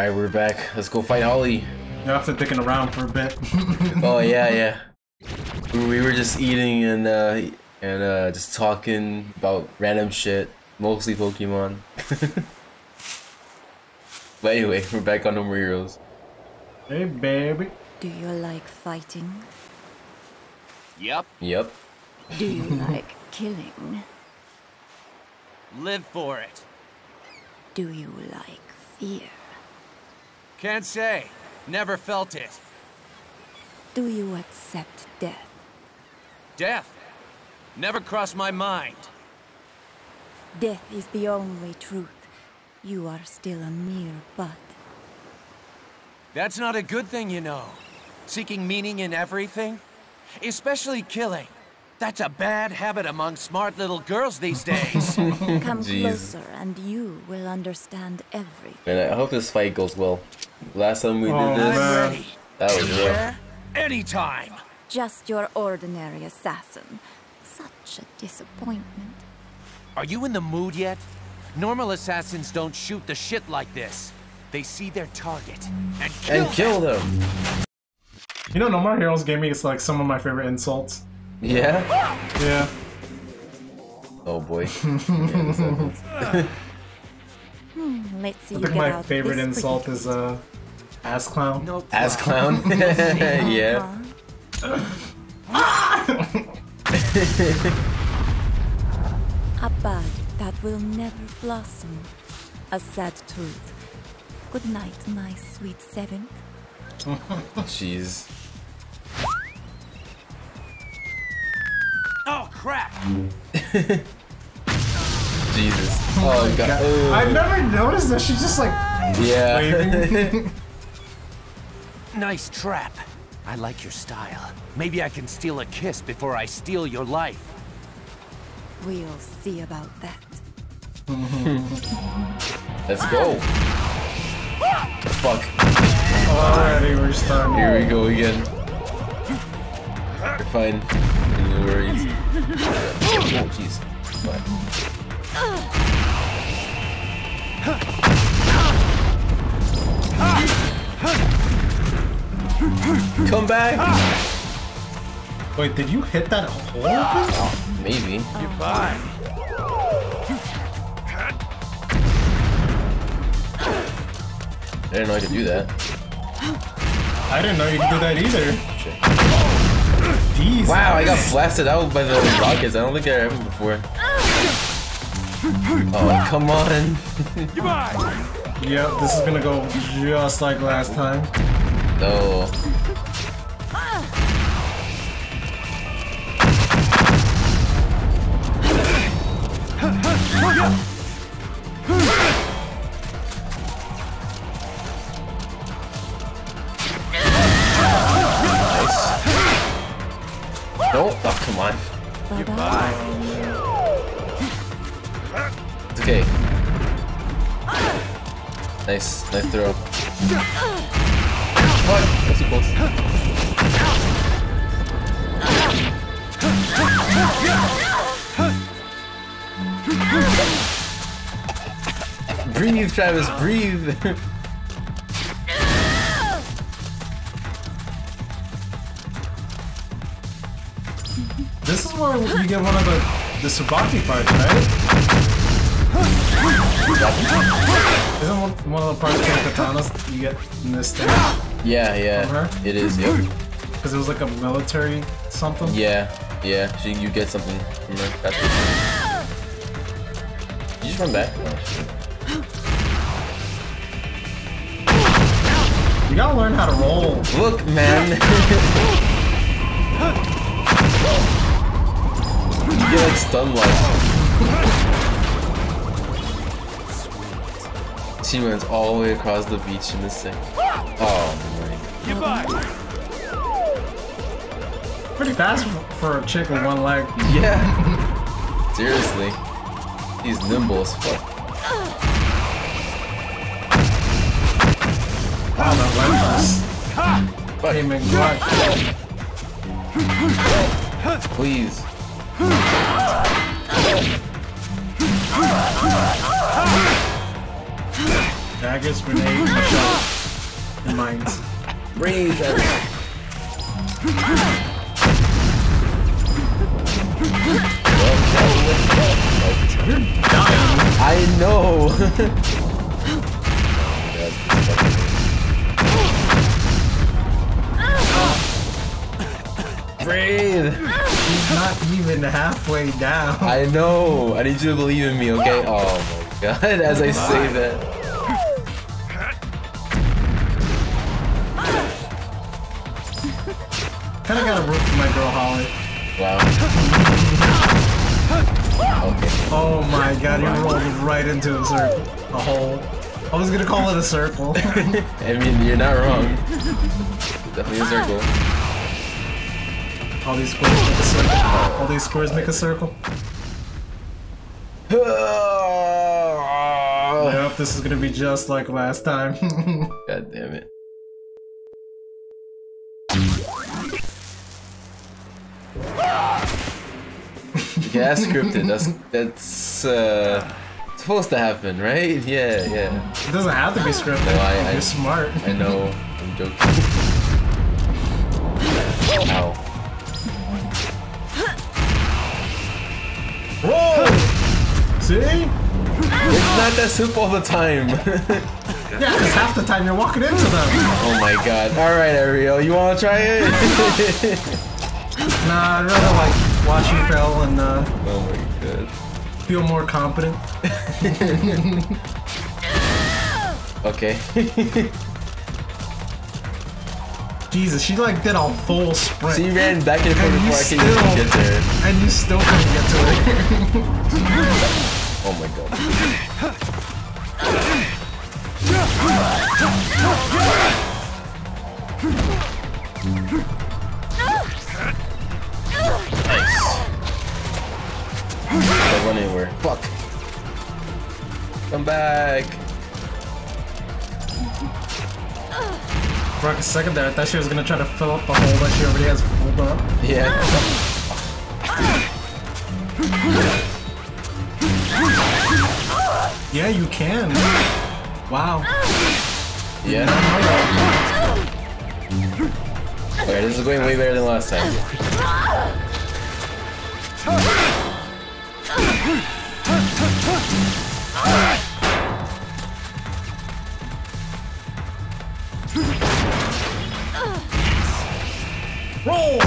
Alright, we're back. Let's go fight Holly. You're after thinking around for a bit. oh yeah, yeah. We were just eating and uh and uh just talking about random shit, mostly Pokemon. but anyway, we're back on No More Heroes. Hey baby. Do you like fighting? Yep. Yep. Do you like killing? Live for it. Do you like fear? Can't say. Never felt it. Do you accept death? Death. Never crossed my mind. Death is the only truth. You are still a mere bud. That's not a good thing, you know. Seeking meaning in everything. Especially killing. That's a bad habit among smart little girls these days. Come Jeez. closer and you will understand everything. And I hope this fight goes well. Last time we Oh, did this, man. I'm that was rough. Anywhere, anytime. Just your ordinary assassin. Such a disappointment. Are you in the mood yet? Normal assassins don't shoot the shit like this. They see their target and kill And kill them. You know, No More Heroes gave me like some of my favorite insults. Yeah. Yeah. Oh boy. Yeah, this. Let's see I you think get my out favorite insult is uh, ass clown. No Ass clown. yeah. A bud that will never blossom. A sad truth. Good night, my sweet seventh. Jeez. Oh crap! Jesus. Oh, oh god. Oh. I've never noticed that she's just like Yeah. Waving. Nice trap. I like your style. Maybe I can steal a kiss before I steal your life. We'll see about that. Let's go. Ah! Fuck. Alrighty, we're starting. Here we go again. You're fine. No worries. Oh, jeez. Fine. Come back! Wait, did you hit that hole? open? Maybe. Bye. I didn't know I could do that. I didn't know you could do that either. Jeez. Wow, I got blasted out by the rockets. I don't think I ever before. Oh, come on. Yep, this is gonna go just like last time. No. Nice. No. Oh, come on. Bye-bye. It's okay. Nice. Nice throw. Too close. breathe, Travis, breathe. This is where you get one of the the Tsubaki parts, right? Isn't one, one of the parts the katanas you get in this thing? Yeah, yeah. It is, yep. Because it was like a military something. Yeah, yeah. So you get something from there. That's what you just run back. Oh. You gotta learn how to roll. Look, man. you get like stun like. She runs all the way across the beach in this thing. Oh Goodbye. Pretty fast for a chick with one leg. Yeah. Seriously. He's nimble as fuck. Wow, that leg Fuck. came in. Please. Yeah, daggers, grenade, shot, and mines. Eric. You're. I know. Breathe. He's not even halfway down. I know. I need you to believe in me, okay? Oh my god, as I say that. Kinda got a root for my girl Holly. Wow. Okay. Oh my god, you rolled right into a circle. A hole. I was gonna call it a circle. I mean, you're not wrong. Definitely a circle. All these squares make a circle. All these squares make a circle. Yep, this is gonna be just like last time. God damn it. Yeah, that's scripted. That's that's uh supposed to happen, right? Yeah, yeah. it doesn't have to be scripted. No, I- I- You're smart. I know. I'm joking. Ow. Whoa! See? It's not that simple all the time. Yeah, because half the time you're walking into them. oh my god. Alright, Ariel, you wanna try it? Nah, I'd rather like watch you fail and uh, oh my god. feel more competent. Okay. Jesus, she like did a full sprint. she ran back and forth And you before I could even still- get there. and you still couldn't get to it. Oh my god. Nice. back. For a second there, I thought she was gonna try to fill up the hole that she already has filled up. Yeah. Yeah, you can. Wow. Yeah. Okay, this is going way better than last time. Roll!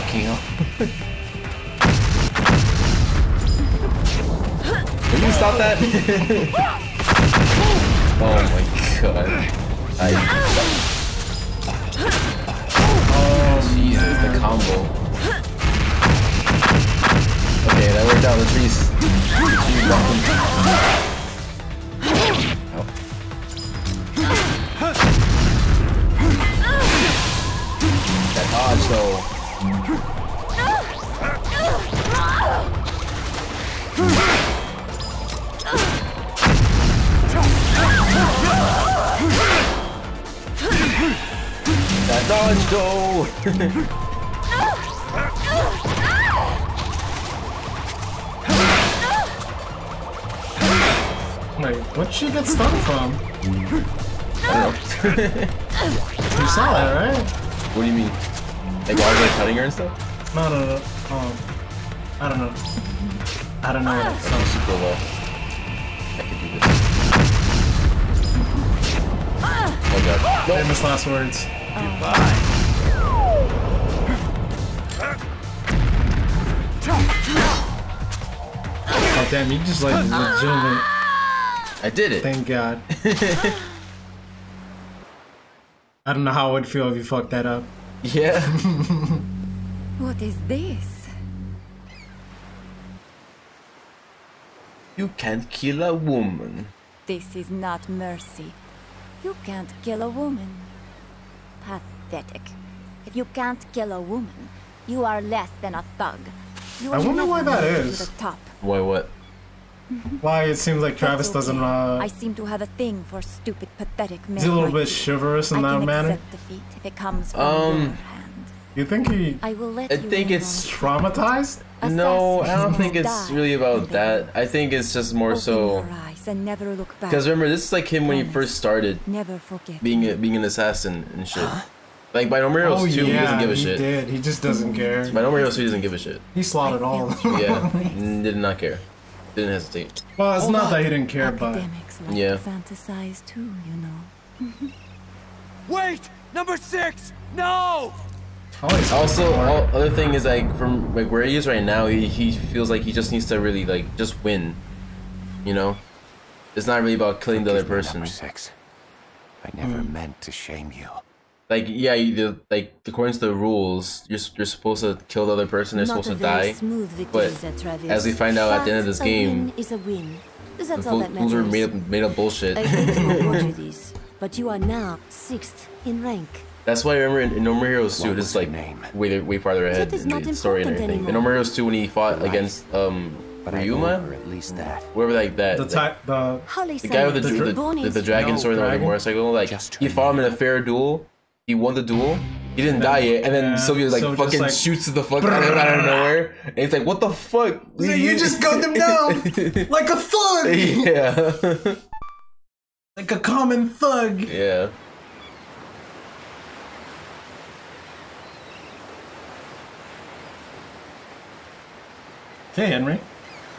Fucking hell. Will you stop that? oh my god. I. Oh Jesus, the combo. Okay, that worked out. Let's reese. She's welcome. Though. That dodge though. Wait, what'd she get stunned from? I don't know. You saw that, right? what do you mean? Like while they're like, cutting her and stuff? No, no, no. Oh, I don't know. I don't know what it That sounds. super low. I could do this. Ah. Oh god. No. Famous last words. Oh damn, you just like legitimate. I did it. Thank God. I don't know how it would feel if you fucked that up. Yeah. What is this? You can't kill a woman. This is not mercy. You can't kill a woman. Pathetic. If you can't kill a woman, you are less than a thug. You I will wonder why never that make it is. To the top. Why what? Why it seems like Travis That's doesn't. okay. Uh, I seem to have a thing for stupid, pathetic men. he's a little like bit you. chivalrous in I that can manner. accept defeat if it comes from Um, your hand. You think he I will let I you think it's- on traumatized? No, I don't think it's really about that. I think it's just more Open so and never look back. because remember this is like him when he first started Never forget. being a, being an assassin and shit. Like by No More Heroes Oh 2, he doesn't give a he shit. did. He just doesn't care. By No Heroes 2, he doesn't give a shit. He slaughtered all of them. Yeah, did not care. Didn't hesitate. Well, it's Hold not that he didn't care, but Academics like Yeah. to fantasize too, you know. Wait! Number six! No! always Also, all, other thing is like from like where he is right now, he, he feels like he just needs to really like just win. You know, it's not really about killing the other person. Number six. I never hmm. meant to shame you. Like yeah, you, the, like according to the rules, you're you're supposed to kill the other person. They're Not supposed to die. but victories at Travis. as we find out at the end of this a game, win is a win. That's The all that rules are made up made up bullshit. I hate to report this, but you are now sixth in rank. That's why I remember in, in No More Heroes 2, What this was is like name? way way farther ahead That is in the story and important everything. In No. More Heroes 2, when he fought Right. against um But I owe Ryuma, at least that. whoever like that, the like, type the the guy with the, The the, the, the dragon No, sword and the dragon. motorcycle, like Just he fought him in a fair duel. He won the duel. He didn't die yet, and then Yeah, Sylvia like so fucking like, shoots the fuck out of out of nowhere. And it's like, what the fuck? So you just gunned him down like a thug, yeah, like a common thug. yeah. Okay, Henry.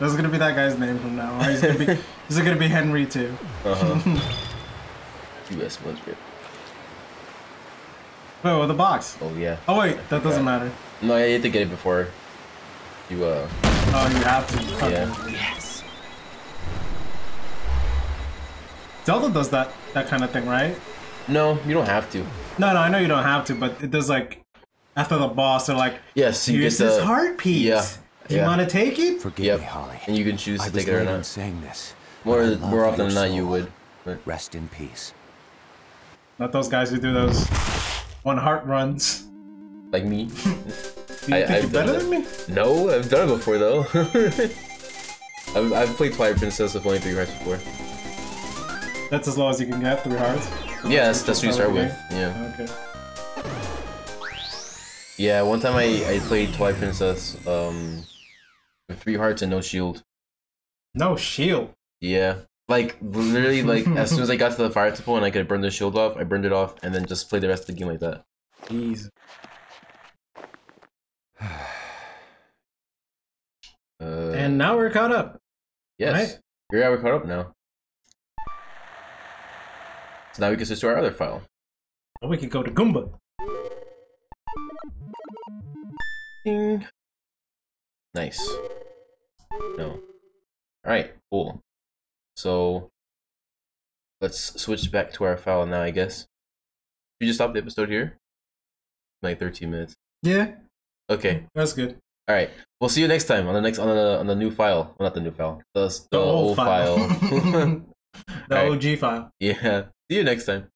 That's gonna be that guy's name from now on. He's gonna be, he's gonna be Henry too. Uh huh. U.S. military. Wait, with the box. Oh yeah. Oh wait, that doesn't matter. No, yeah, you have to get it before you uh Oh, you have to. Yeah. Yes. Zelda does that that kind of thing, right? No, you don't have to. No, no, I know you don't have to, but it does like after the boss, they're like, Yes, you here's get this heart piece. yeah, Do you yeah. want to take it? Forgive Yep. me, Holly. and you can choose to was take it or late in not. saying this. More but I love more often your than not, you would. But Rest in peace. Not those guys who do those one heart runs. like me. I- you're done better that. than me? No, I've done it before though. I've, I've played Twilight Princess with only three hearts before. That's as low as you can get, three hearts. Yeah, that's, that's what you start with. Okay. Yeah. Okay. Yeah, one time I, I played Twilight Princess um with three hearts and no shield. No shield. Yeah. Like literally like as soon as I got to the fire temple and I could burn the shield off, I burned it off and then just played the rest of the game like that. Jeez. Uh, And now we're caught up. yes. right. Yeah, we're caught up now. So now we can switch to our other file. Or we can go to Goomba. Ding. Nice. No. Alright, cool. So let's switch back to our file now, I guess. We just stop the episode here? Like 13 minutes. Yeah, Okay. that's good. Alright. We'll see you next time on the next on the on the new file. Well not the new file. The, the, The old, old file. file. the Alright. OG file. yeah. See you next time.